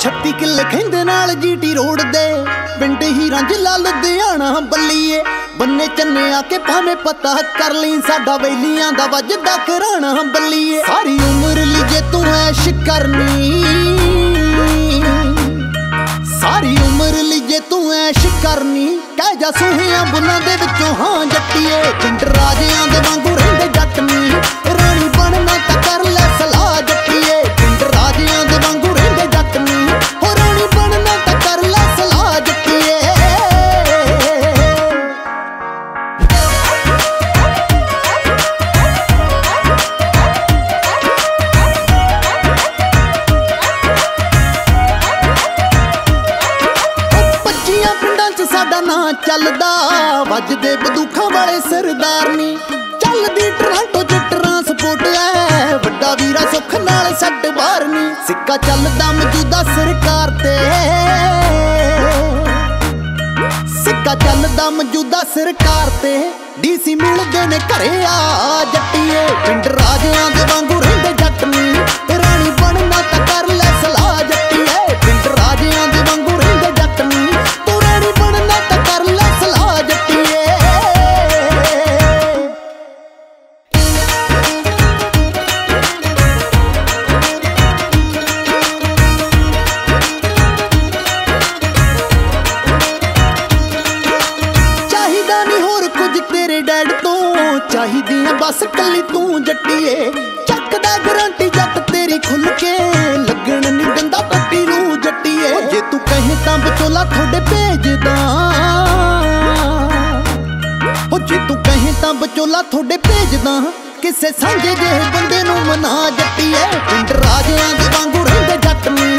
35 ਕਿੱਲੇ ਖੈਂਦੇ ਨਾਲ GT road ਦੇ ਪਿੰਡ ਹੀ ਰੰਜਲਾ ਲੁਧਿਆਣਾ ਬੱਲੀਏ। ਬੰਨੇ ਚੰਨੇ ਆ ਕੇ ਭਾਵੇਂ ਪਤਾ ਕਰ ਲਈ, ਸਾਡਾ ਵੈਲੀਆਂ ਦਾ ਵੱਜਦਾ ਘਰਾਣਾ ਬੱਲੀਏ। ਸਾਰੀ ਉਮਰ ਲਈ ਜੇ ਤੂੰ ਐਸ਼ ਕਰਨੀ। ਸਾਰੀ ਉਮਰ ਲਈ ਜੇ ਤੂੰ ਐਸ਼ ਕਰਨੀ। ਕਹਿ ਜਾ ਸੁਹਿਆਂ ਬੁੱਲਾਂ ਦੇ ਵਿੱਚੋਂ ਹਾਂ ਜੱਟੀਏ। ਪਿੰਡ ਰਾਜਿਆਂ ਦੇ ਵਾਂਗੂ ਪਿੰਡਾਂ 'ਚ ਨਾਂ ਚੱਲਦਾ ਵੱਜਦੇ ਬੰਦੂਖਾਂ ਵਾਲੇ ਸਰਦਾਰ ਚੱਲਦੀ ਟਰਾਂਟੋ 'ਚ ਟਰਾਂਸਪੋਰਟ ਐ, ਵੱਡਾ ਵੀਰਾ ਸੁੱਖ ਨਾਲ ਸੱਟ ਬਾਹਰ ਸਿੱਕਾ ਚੱਲਦਾ ਮੌਜੂਦਾ ਸਰਕਾਰ ਤੇ। ਸਿੱਕਾ ਚੱਲਦਾ ਮੌਜੂਦਾ ਸਰਕਾਰ ਤੇ। ਡੀਸੀ ਮਿਲਦੇ ਨੇ ਘਰੇ ਆ ਜੱਟੀਏ, ਪਿੰਡ ਰਾਜਿਆਂ ਦੇ ਵਾਂਗ ਹੋਰ ਤੇਰੇ ਡੈਡ ਤੋਂ ਚਾਹੀਦੀ ਆ ਬਸ ਕੱਲੀ ਤੂੰ ਜੱਟੀਏ। ਚੱਕਦਾ ਗਰੰਟੀ ਜੱਟ ਤੇਰੀ ਖੁੱਲ ਕੇ, ਲੱਗਣ ਨਹੀਂ ਦਿੰਦਾ ਪੱਟੀ ਨੂੰ ਜੱਟੀਏ। ਜੇ ਤੂੰ ਕਹੇ ਤਾਂ ਵਿਚੋਲਾ ਤੁਹਾਡੇ ਭੇਜਦਾ। ਓ ਜੇ ਤੂੰ ਕਹੇ ਤਾਂ ਵਿਚੋਲਾ ਤੁਹਾਡੇ ਭੇਜਦਾ। ਕਿਸੇ ਸਾਂਝੇ ਜਿਹੇ ਬੰਦੇ ਨੂੰ ਮਨਾ ਜੱਟੀਏ। ਪਿੰਡ ਰਾਜਿਆਂ ਦੇ ਵਾਂਗੂ ਰਹਿੰਦੇ ਜੱਟ ਨੀ।